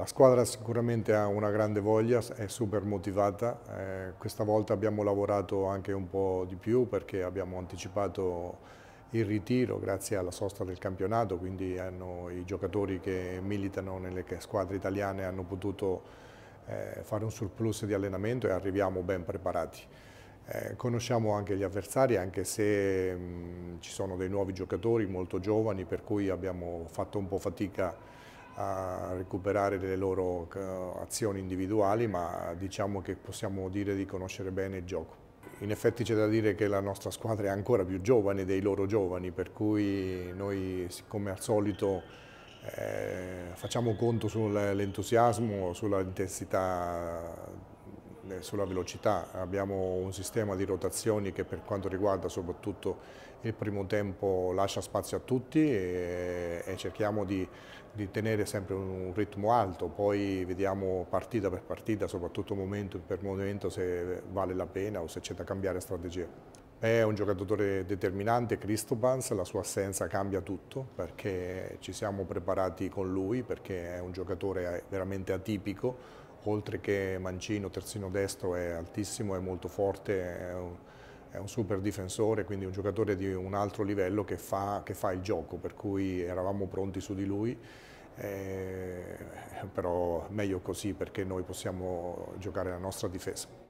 La squadra sicuramente ha una grande voglia, è super motivata, eh, questa volta abbiamo lavorato anche un po' di più perché abbiamo anticipato il ritiro grazie alla sosta del campionato, quindi hanno, i giocatori che militano nelle squadre italiane hanno potuto eh, fare un surplus di allenamento e arriviamo ben preparati. Eh, conosciamo anche gli avversari anche se mh, ci sono dei nuovi giocatori molto giovani per cui abbiamo fatto un po' fatica a recuperare le loro eh, azioni individuali, ma diciamo che possiamo dire di conoscere bene il gioco. In effetti c'è da dire che la nostra squadra è ancora più giovane dei loro giovani, per cui noi come al solito eh, facciamo conto sull'entusiasmo, sull'intensità sulla velocità, abbiamo un sistema di rotazioni che per quanto riguarda soprattutto il primo tempo lascia spazio a tutti e, e cerchiamo di, di, tenere sempre un ritmo alto, poi vediamo partita per partita, soprattutto momento per momento se vale la pena o se c'è da cambiare strategia. È un giocatore determinante, Cristobans, la sua assenza cambia tutto perché ci siamo preparati con lui perché è un giocatore veramente atipico, oltre che mancino, terzino destro è altissimo, è molto forte, è un, è un super difensore, quindi un giocatore di un altro livello che fa, che fa il gioco, per cui eravamo pronti su di lui, eh, però meglio così perché noi possiamo giocare la nostra difesa.